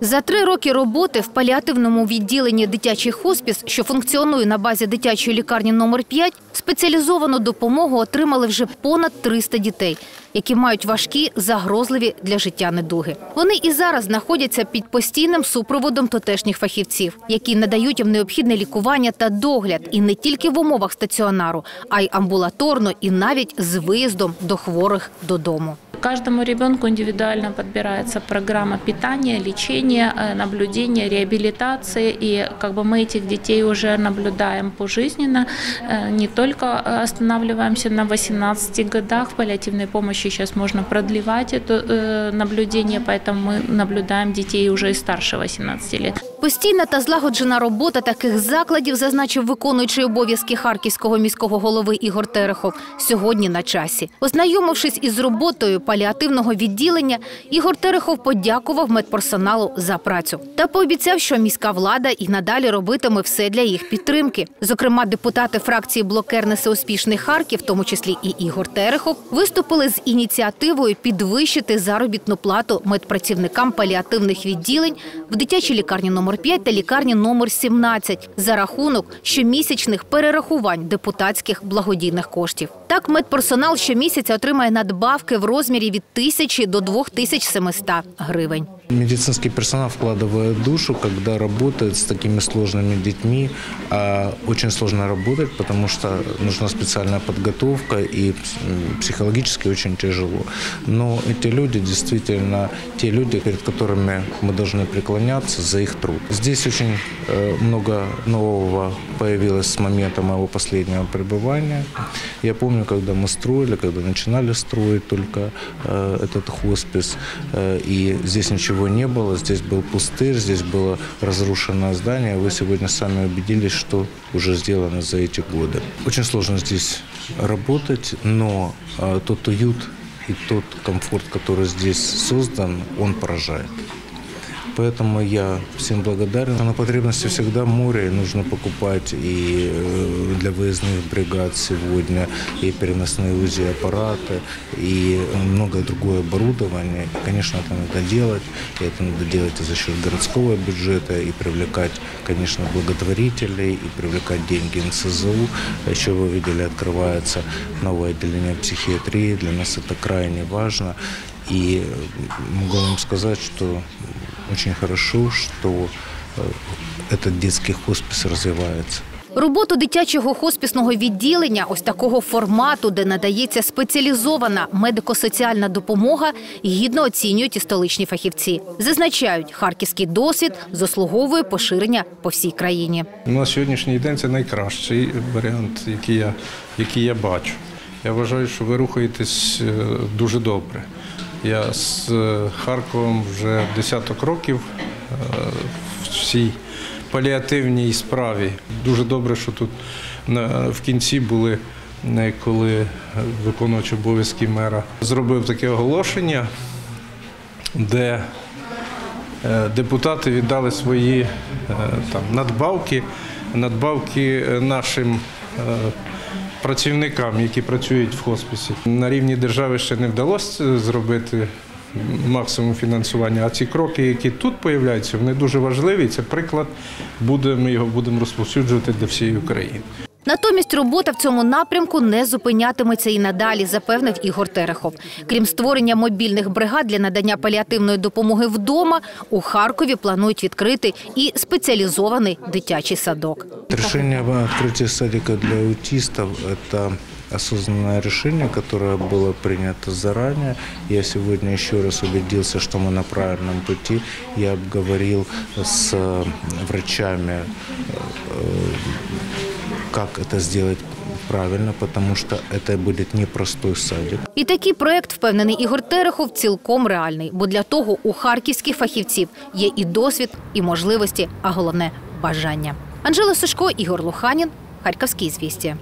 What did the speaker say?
За три роки роботи в паліативному відділенні дитячий хоспіс, що функціонує на базі дитячої лікарні номер 5, спеціалізовану допомогу отримали вже понад 300 дітей, які мають важкі, загрозливі для життя недуги. Вони і зараз знаходяться під постійним супроводом тутешніх фахівців, які надають їм необхідне лікування та догляд, і не тільки в умовах стаціонару, а й амбулаторно, і навіть з виїздом до хворих додому. Каждому ребенку индивидуально подбирается программа питания, лечения, э, наблюдения, реабилитации. И как бы мы этих детей уже наблюдаем пожизненно. Э, Не только э, останавливаемся на 18 годах. В паллиативной помощи сейчас можно продлевать это э, наблюдение, поэтому мы наблюдаем детей уже и старше 18 лет. Постійна та злагоджена робота таких закладів, зазначив виконуючий обов'язки харківського міського голови Ігор Терехов, сьогодні на часі. Ознайомившись із роботою паліативного відділення, Ігор Терехов подякував медперсоналу за працю та пообіцяв, що міська влада і надалі робитиме все для їх підтримки. Зокрема, депутати фракції блокер «Несе успішний Харків, в тому числі і Ігор Терехов, виступили з ініціативою підвищити заробітну плату медпрацівникам паліативних відділень в дитячій лікарні номер 5 та лікарні номер 17 за рахунок щомісячних перерахувань депутатських благодійних коштів. Так, медперсонал щомісяця отримає надбавки в розмірі від тисячі до 2700 гривень. Медицинский персонал вкладывает душу, когда работает с такими сложными детьми. А очень сложно работать, потому что нужна специальная подготовка и психологически очень тяжело. Но эти люди действительно те люди, перед которыми мы должны преклоняться за их труд. Здесь очень э, много нового появилось с момента моего последнего пребывания. Я помню, когда мы строили, когда начинали строить только э, этот хоспис, э, и здесь ничего не было, здесь был пустырь, здесь было разрушенное здание. Вы сегодня сами убедились, что уже сделано за эти годы. Очень сложно здесь работать, но э, тот уют и тот комфорт, который здесь создан, он поражает. Поэтому я всем благодарен. На потребности всегда море. Нужно покупать и э, для выездных бригад сегодня, и переносные УЗИ-аппараты, и многое другое оборудование. Конечно, это надо делать. И это надо делать за счет городского бюджета, и привлекать, конечно, благотворителей, и привлекать деньги НСЗУ. Еще вы видели, открывается новое отделение психиатрии. Для нас это крайне важно. И могу вам сказать, что очень хорошо, что э, этот детский хоспис развивается. Роботу дитячого хоспісного відділення, ось такого формату, де надається спеціалізована медико-соціальна допомога, гідно оцінюють і столичні фахівці. Зазначають, харківський досвід заслуговує поширення по всій країні. На сьогоднішній день це найкращий варіант, який я, який я бачу. Я вважаю, що ви рухаєтесь е, дуже добре. Я з е, Харковом вже десяток років е, в цій паліативній справі. Дуже добре, що тут в кінці були, е, коли виконувач обов'язки мера зробив таке оголошення, де депутати віддали свої там надбавки, надбавки нашим працівникам, які працюють в хосписі. На рівні держави ще не вдалося зробити максимум фінансування. А ці кроки, які тут появляються, вони дуже важливі. Це приклад буде. Ми його будемо розповсюджувати для всієї України. Натомість робота в цьому напрямку не зупинятиметься і надалі, запевнив Ігор Терехов. Крім створення мобільних бригад для надання паліативної допомоги вдома, у Харкові планують відкрити і спеціалізований дитячий садок. Решение об открытии садика для аутистов – это осознанное решение, которое было принято заранее. Я сегодня еще раз убедился, что мы на правильном пути. Я обговорил с э, врачами, э, как это сделать правильно, потому что это будет непростой садик. І такий проект, впевнений Ігор Терехов, цілком реальний, бо для того у харківських фахівців є і досвід, і можливості, а головне бажання. Анжела Сушко, Ігор Луханін, Харківські звісті.